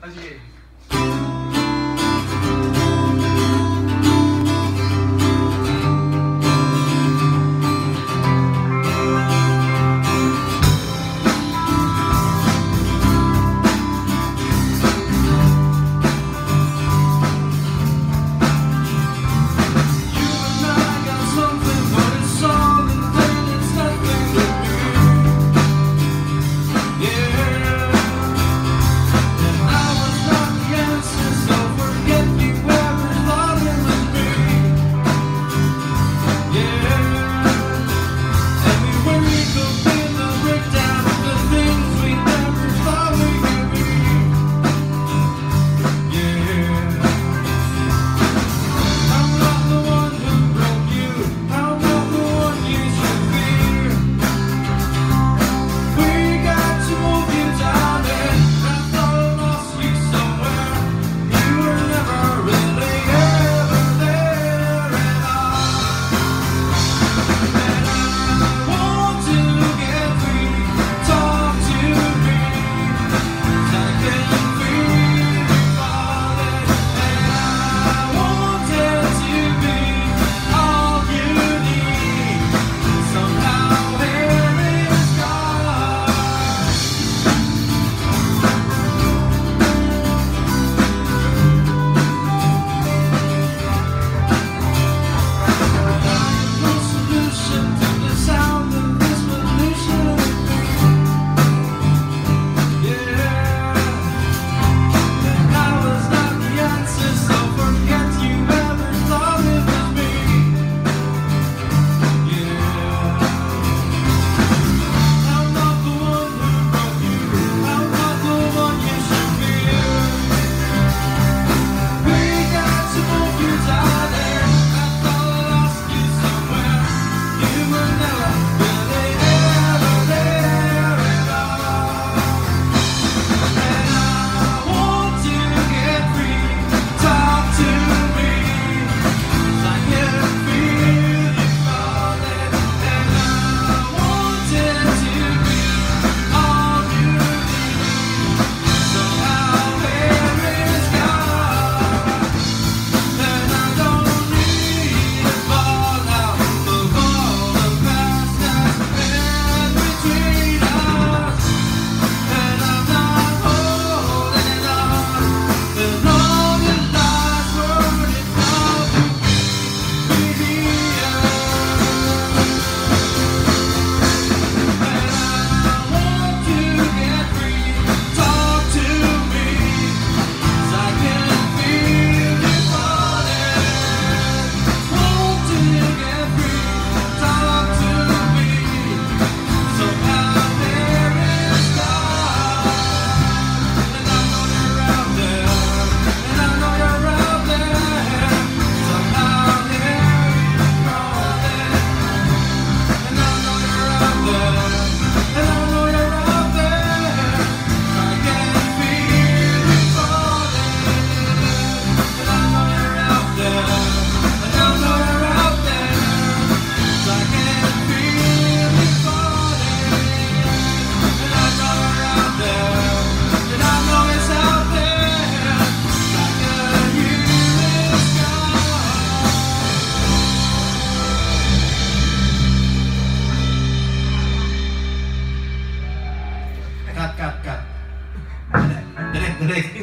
다시. today.